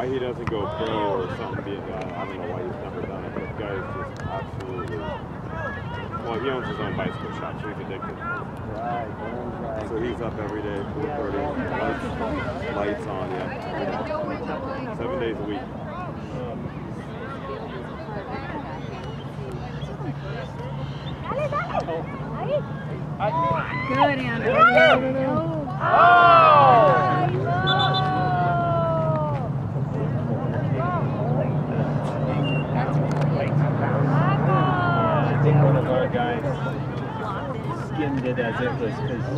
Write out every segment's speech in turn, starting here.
why he doesn't go pro or something. Be, uh, I don't know why he's never done it. This guy is just absolutely. Well, he owns his own bicycle shop, so he's addicted. Right, right. So he's up every day, 4:30, lights, lights on, yeah, seven days a week. Good, Andrew. I think one of our guys skimmed it as it was because I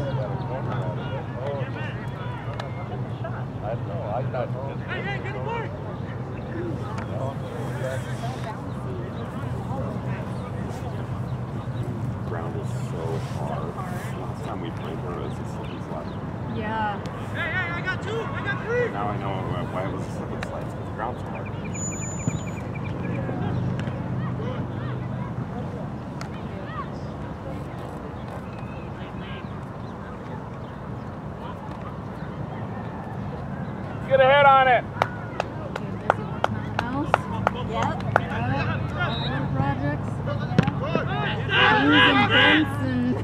don't know. I thought. Ground is so hard. Last time we played her, it was a slip and slide. Yeah. Now I know why why it was a slip and slide. It's 'cause the ground's hard. Get a head on it. Being busy working on the house. Yep. Other projects. Things and vents and.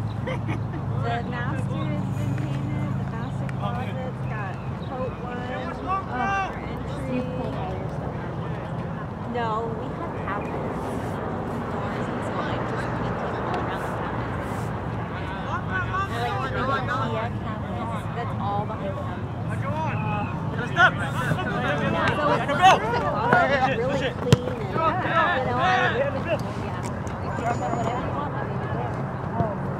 The master has been painted. The master closet's got coat one Oh, for you entry. pulled all your stuff out. No, we have cabinets, um, doors and so I'm just painting all around the cabinets. They're like big IKEA cabinets. That's all behind the cabinets. Yeah, so it's the closet is really clean and you know, yeah. You can put whatever you want underneath there.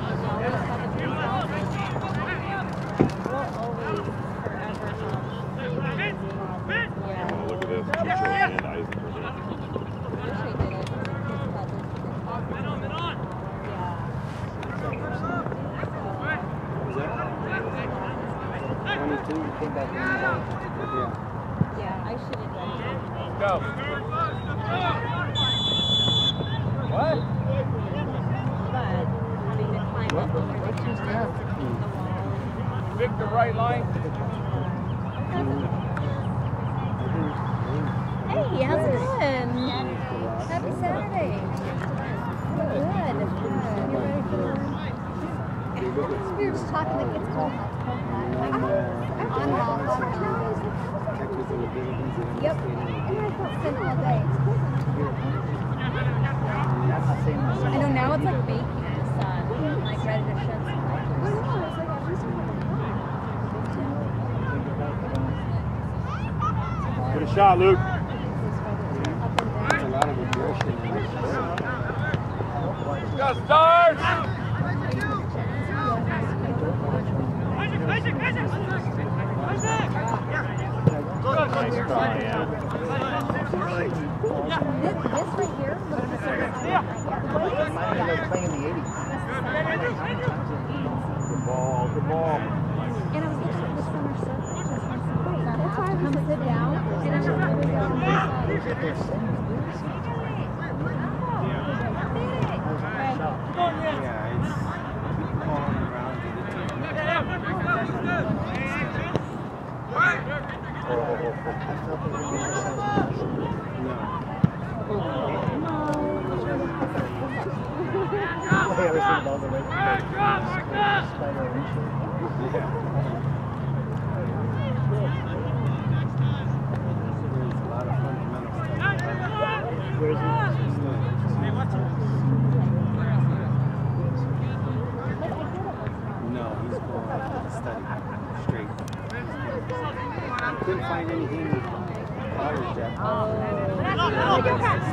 And all the stuff is really well. We'll always forever have yeah. Oh, look at this. Chicho and Isaac are there. Wish I did it. His cousins. Yeah. twenty-two, you came back in. Yeah. Yeah, I should have done it. Go. What? But having to climb up over the fence and the wall. Victor, right line. Hey, how's it going? Happy Saturday. Good. You ready for We were just talking, like, it's cold, it's cold, like, on and off. Yep. I'm gonna all day. I know now it's like baking in the sun, like ready to shed some. Get a shot, Luke. Up and There's a down. lot of aggression in this. Go, stars. This, this right here, look at this right Mine was like playing in the 80s. Good ball, good ball. And I was looking at the summer surface. That's why I come sit down and I'm like, here we go. Yeah, it's calling around to the team. There's a lot of fundamental stuff. Where is it? No, he's going to study straight. Couldn't find anything with college that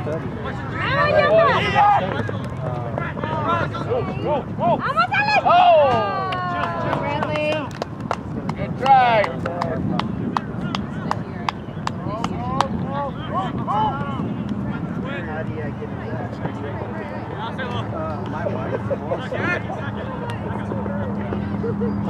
study. Go, go. Oh! Bradley. Good drive. How do I get in that? Uh, my wife also. There's a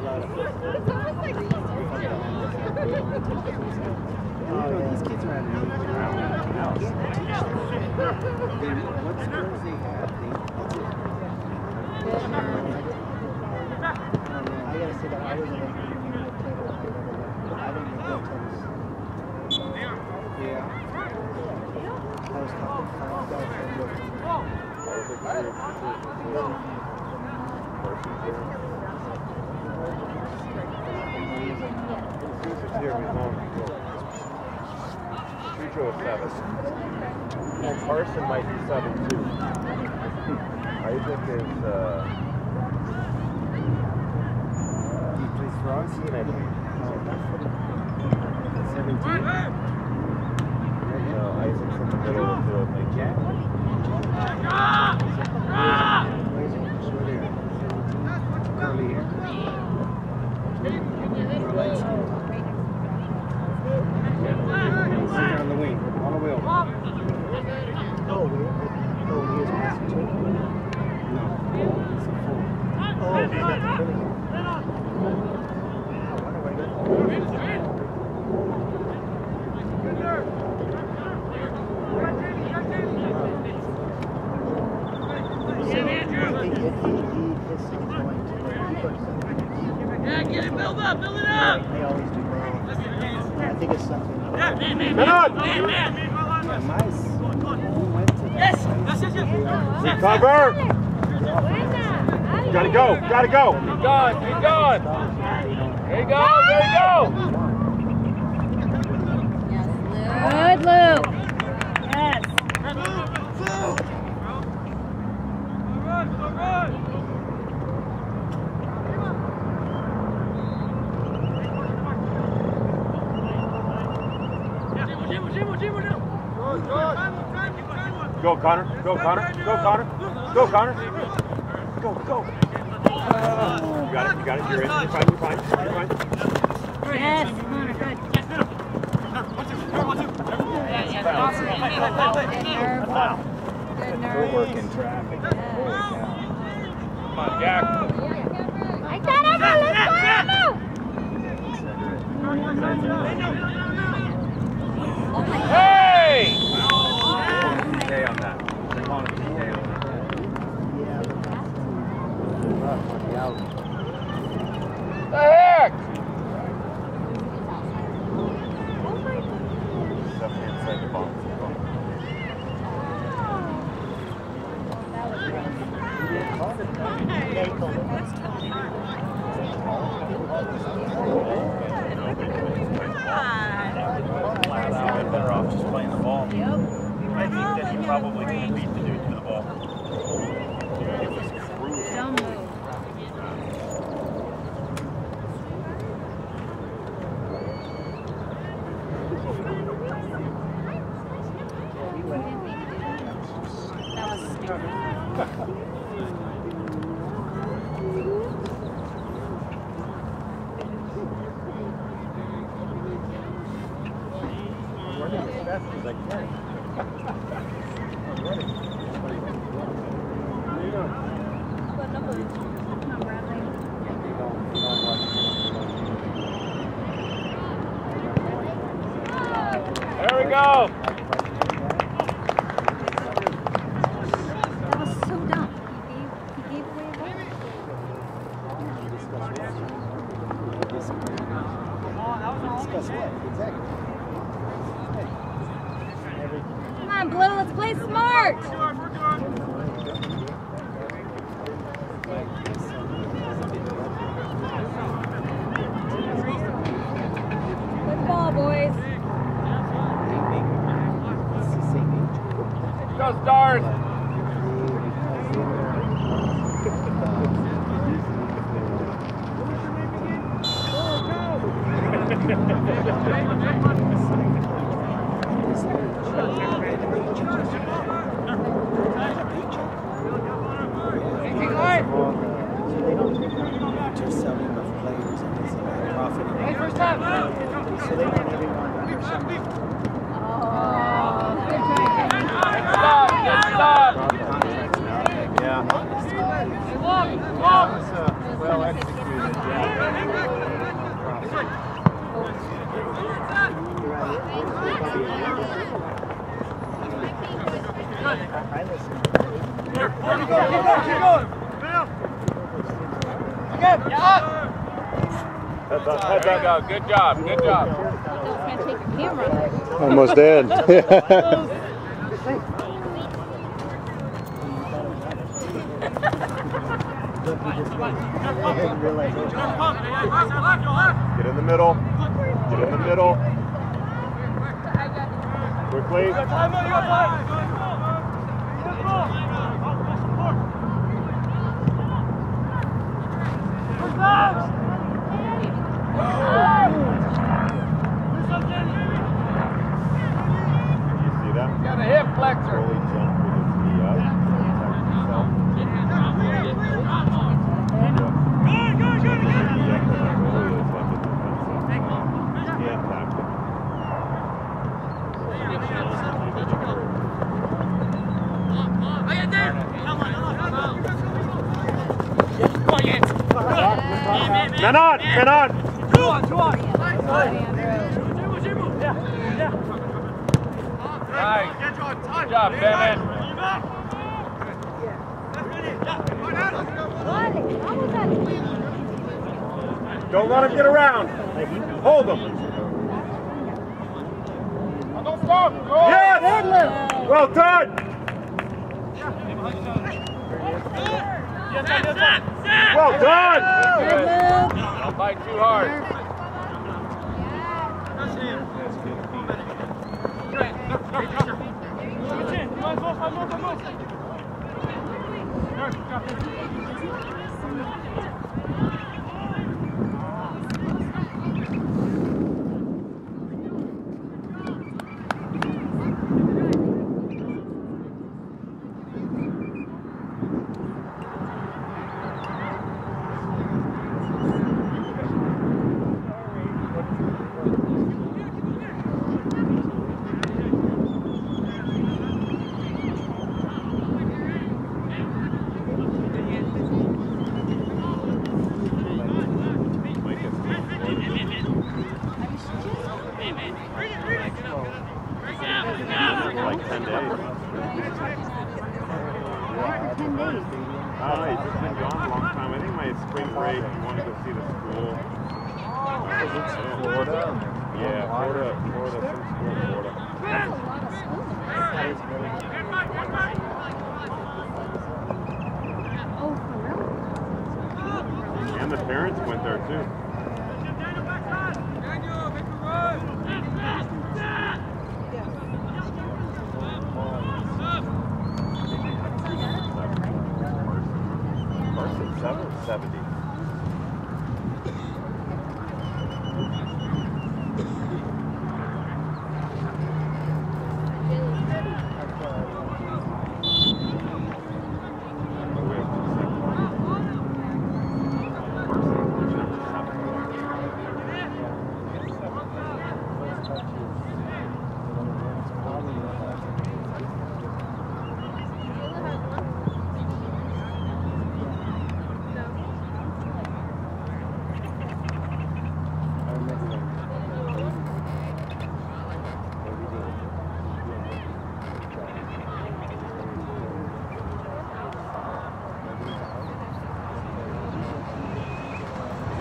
lot of Oh, yeah. These kids are at an age now. can't teach them. They, what skills they have, they, that's it. I gotta say that I was an intermediate player. I didn't even go tennis. Yeah. I was talking to five guys from the Is seven. And Carson might be seven too. Isaac is uh, He plays for us. I believe. Seventeen. No, Isaac's in the middle of the field. Like Jack. Short hair. Curly hair. Sitting on the wing, all the way over. Oh, really? Oh, he is passing too? No. It's a full. Oh, he's got the curly hair. I wonder why he- I think he, he, he, his son's going to, he goes to. Yeah, get it, build up, build it up! They always do well. I think it's something. Yeah, my, we went to that. Yes, yes, yes, yes. Cover! Gotta go, gotta go! Keep going, keep going. There you go, there you go. Good, Lou. Yes. Go, Connor. Go, Connor. Go, Connor. Go, Connor. Go, go. You got it. You got it. You're in. You're fine. You're fine. You're fine. Yes, Connor, good. Good nerve. Good nerve. Working traffic. Come on, Jack. I got him. Let's go, Emma. Hey! Stay on that. They want to stay on that. Yeah, but on the out. The heck? Stuff inside the box. better off just playing the ball. I think that he probably can beat the dude to the ball. Don't move. That was stupid. I'm running as There we go. well executed. I listen. Here, keep going, keep going. Again, yeah. Heads up, heads up. Good job, good job. Almost dead. Get in the middle. Get in the middle. Quickly. You see that? Got a hip flexor. Slowly jump with his knee up. Protect himself. Yeah, 'cause the goalie is like a defensive, uh, scan tactic. Men on! Men on! Nice. Good job, Bennett. Don't let him get around. Hold him. Don't stop. Go. Yes! Well done! Well done! Don't bite too hard. Like 10 days. Ten days. Oh, he's just been gone a long time. I think my spring break, he wanted to go see the school. Florida. Yeah, Florida, Florida, in Florida. That's a lot? And the parents went there too. Carson, 770.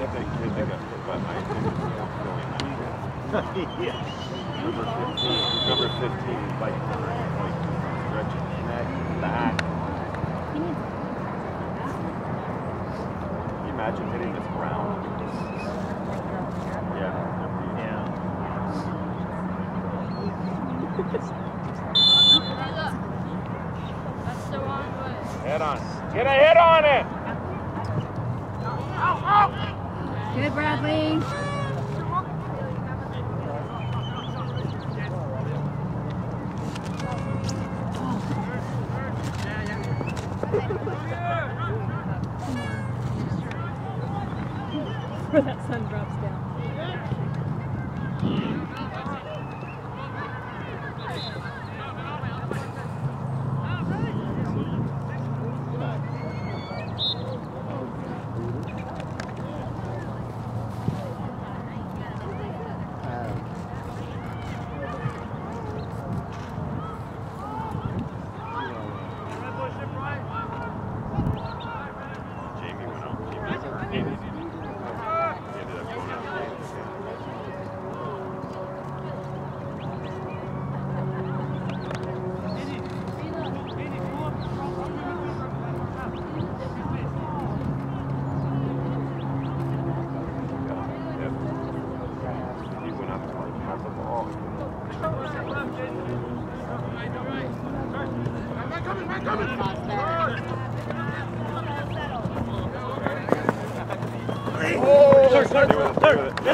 That kid that got hit by lightning is really not good. Number 15, number 15, like, like stretching neck, back. Can you imagine hitting this ground? Yeah. Yeah. Head on. Get a hit on it. Good, Bradley.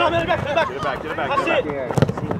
Get it back, get it back, get it back. Yeah,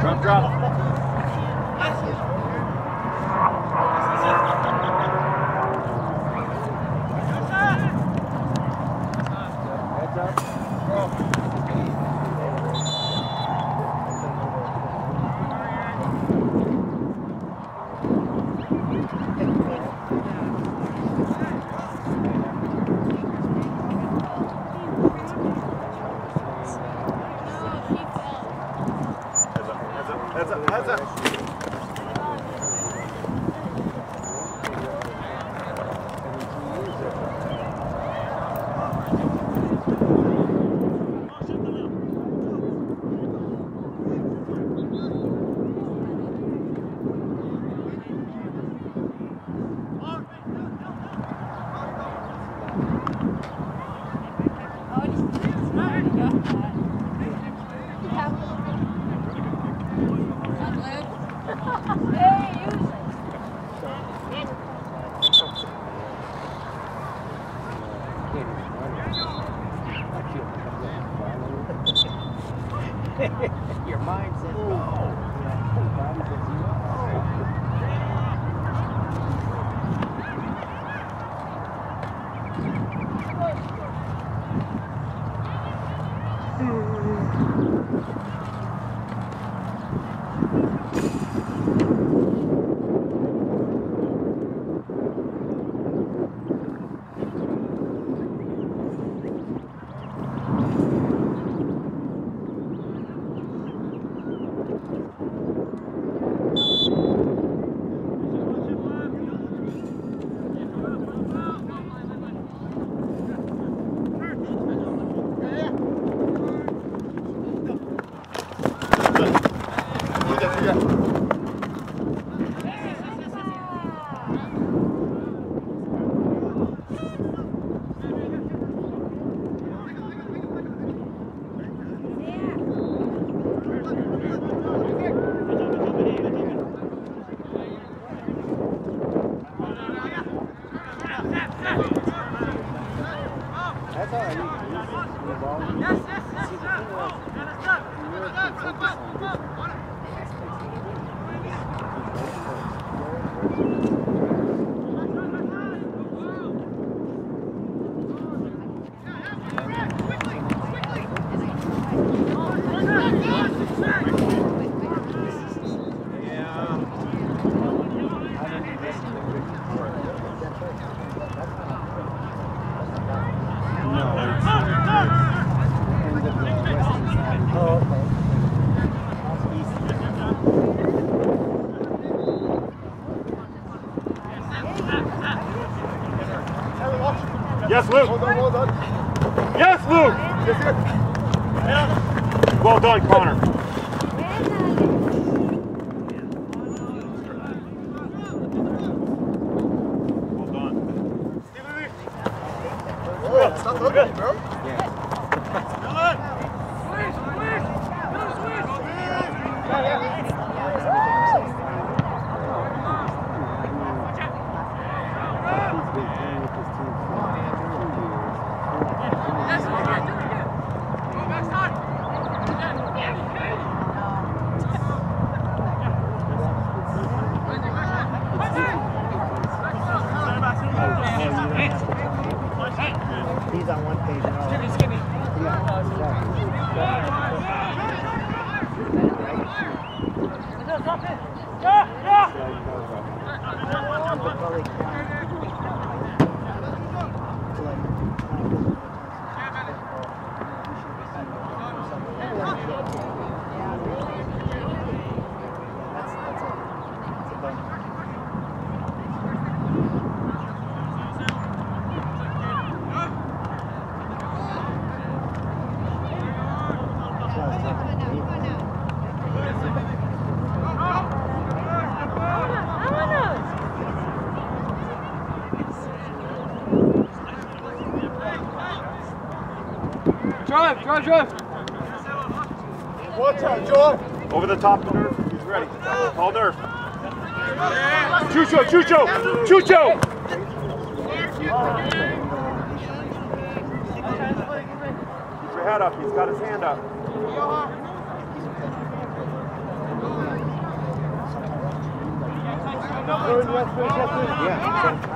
Drop, drop. Go ahead, Connor. Drive, drive. Watch out, Joe. Over the top of Nerf. He's ready. Call Nerf. Chucho, Chucho, Chucho. Keep your head up. He's got his hand up. Yeah.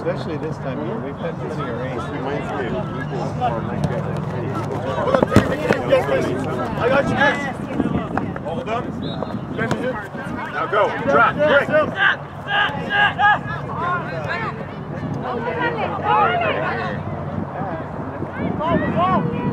especially this time of year. We've had plenty of rain. Reminds me of I got you next. Hold up. Now go. Drop. Break. Set, set, set. Go, go, go.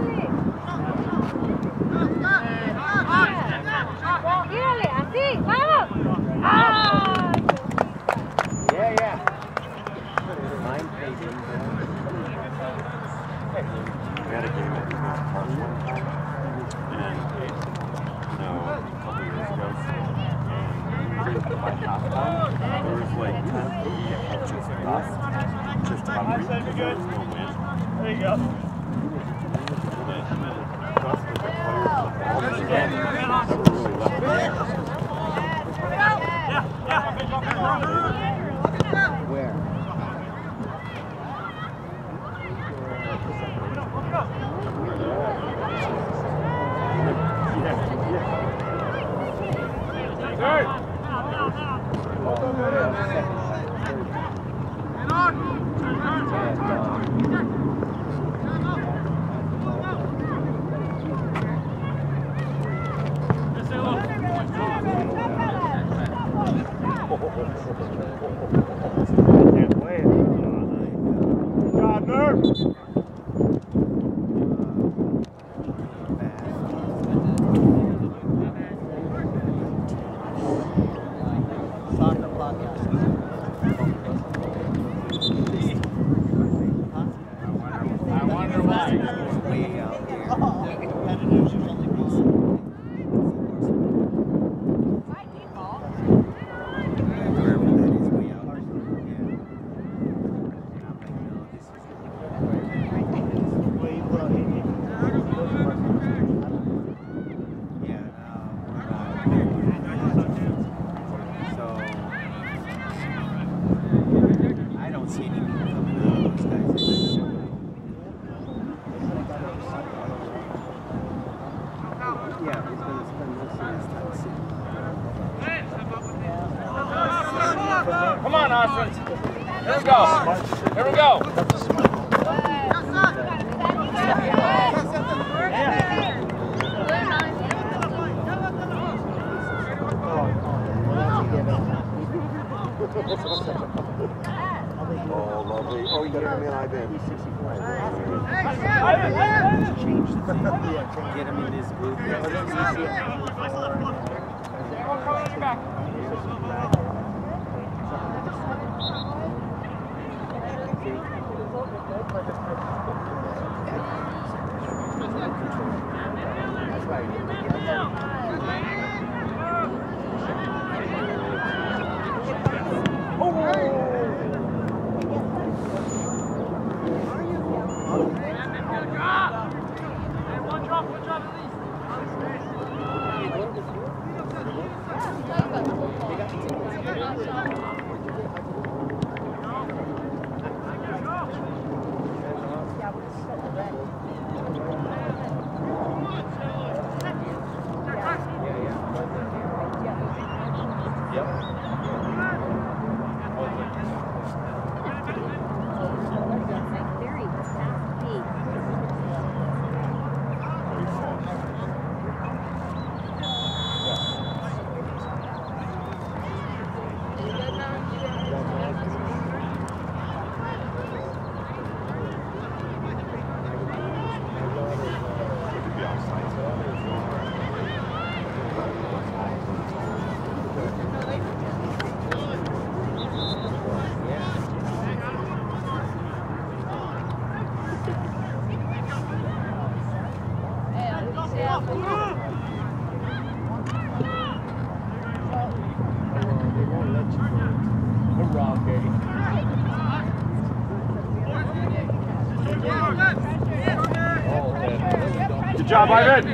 job, Ivan.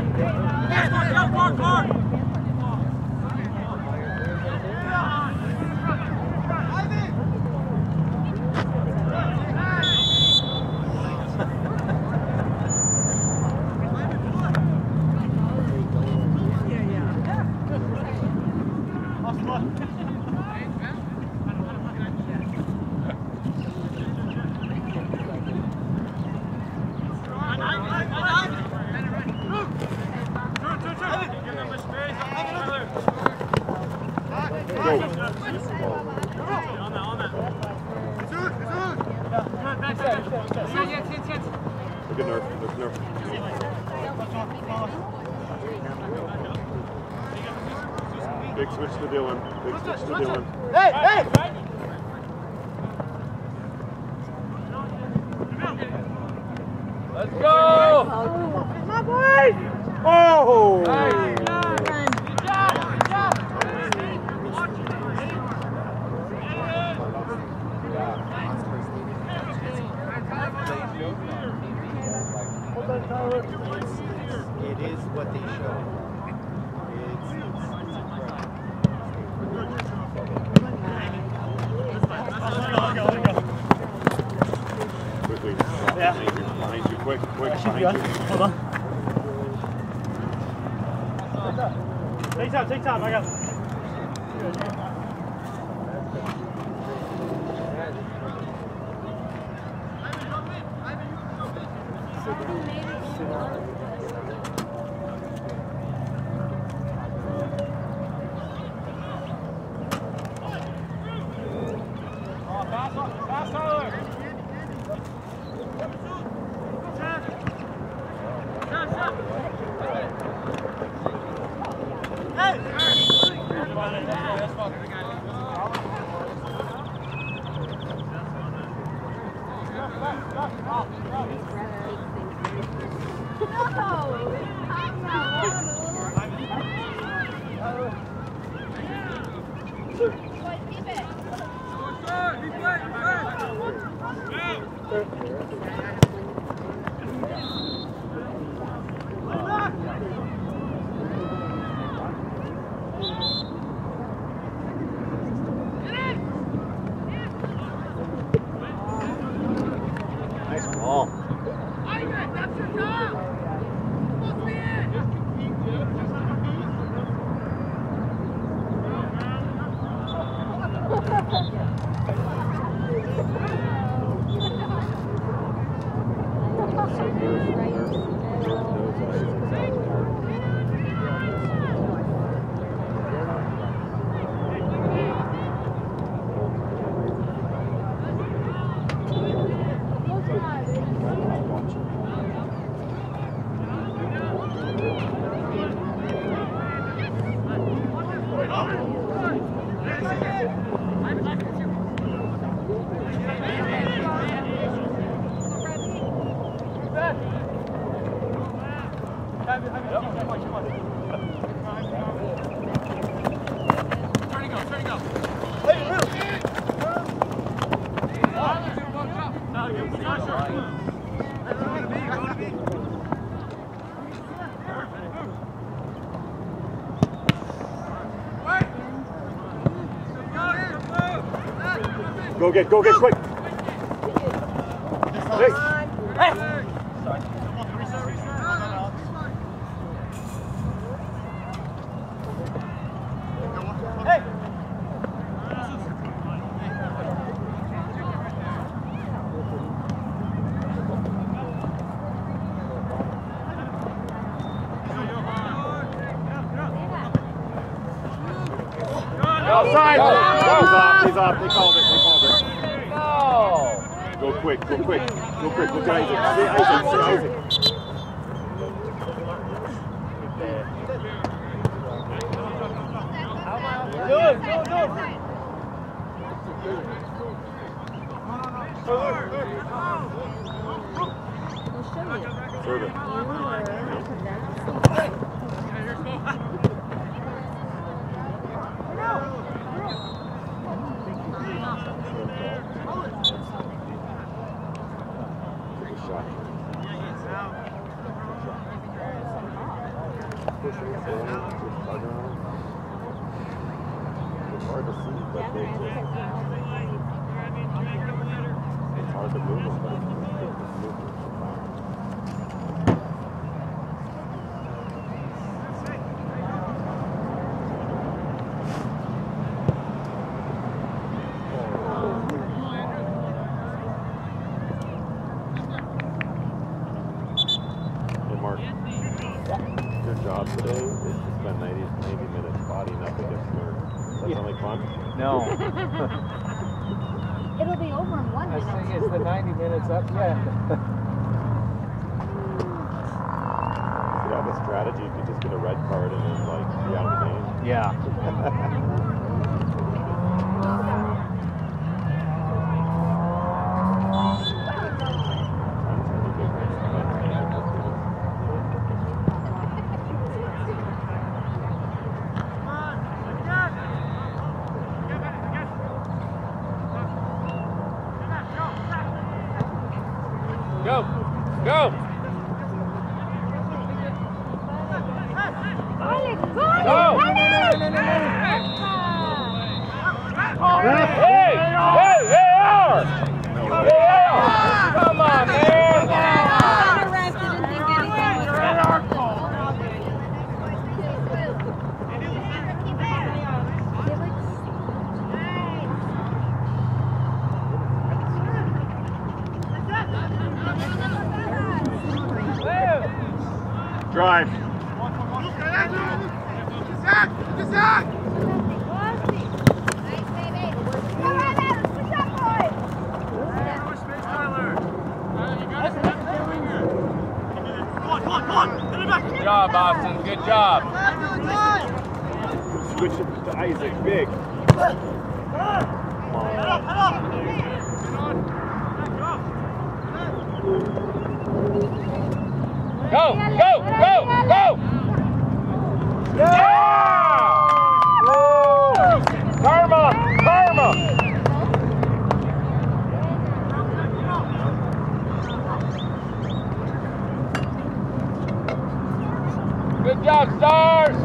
Behind you, quick, quick, behind you. Hold on. Take time, take time, I got it. Go get, go get quick. Hey. Outside. Go. He's off. He's off. They called it. Go quick. Go quick. Go quick. Look at Isaac. See Isaac. See Isaac. Good, good, good. We'll show you. Serve it. Take a shot. It's hard to see, but they just, it's hard to move them, but it's it's moving. Hey, Mark. Your job today is to spend 90, 90 minutes bodying up against nerds. Does that sound like fun? No. It'll be over in one I think it's the 90 minutes up yet. If you have a strategy, you could just get a red card and then like be out of the game. Yeah. Go. Go. Alex, go! Go. Hey! Hey! They are! They are! Come on, man! Drive. Good job, Austin. Good job. Switch it to Isaac. Big. Go! Go! Go! Go! Yeah! Karma! Karma! Good job, Stars!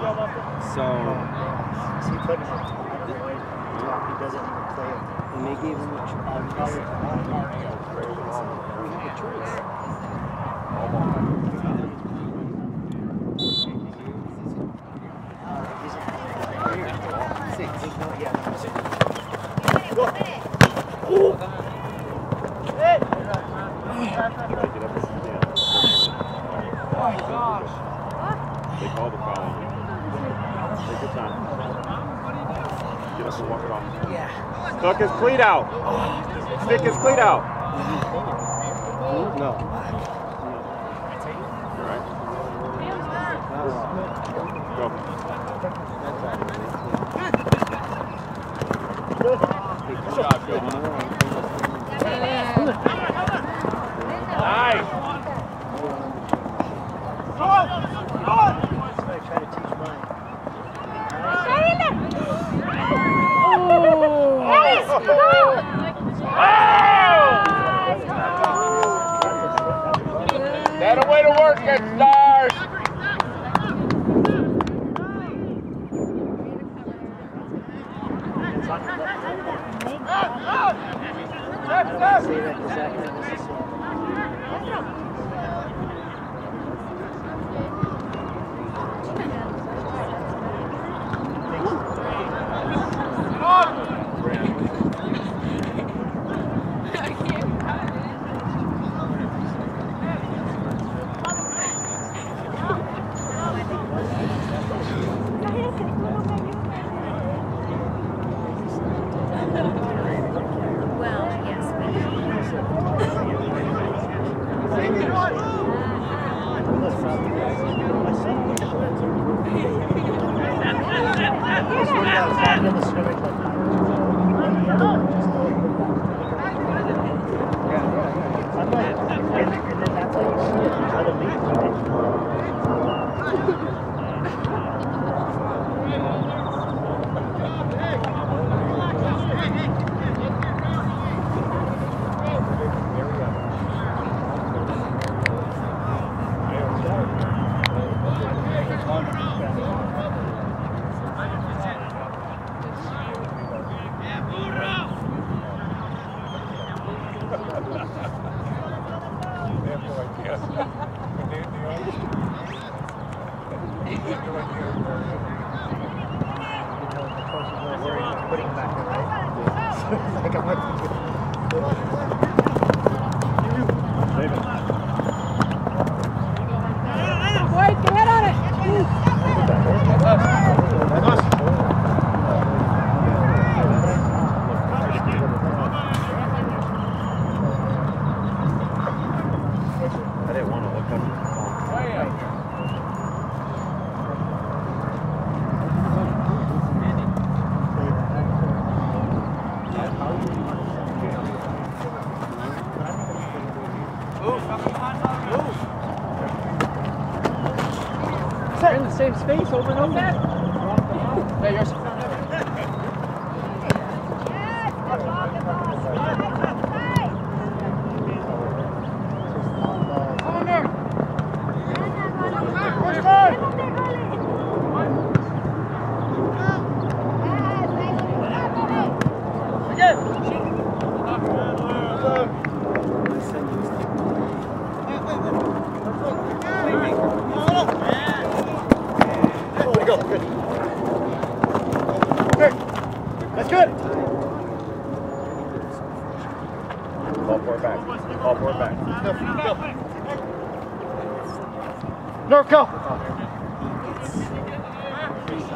So he put him on top. He doesn't even play it. And they gave him a choice. We have a choice. his cleat out. Stick his cleat out. No.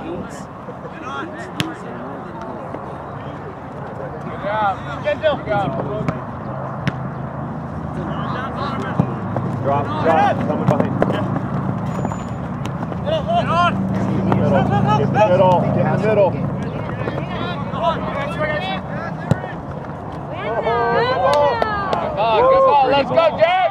Good job. Get Dill. Go. Drop, drop. Coming behind. Middle. Get the middle. Get the middle. Good ball. Good ball. Let's go, Jack.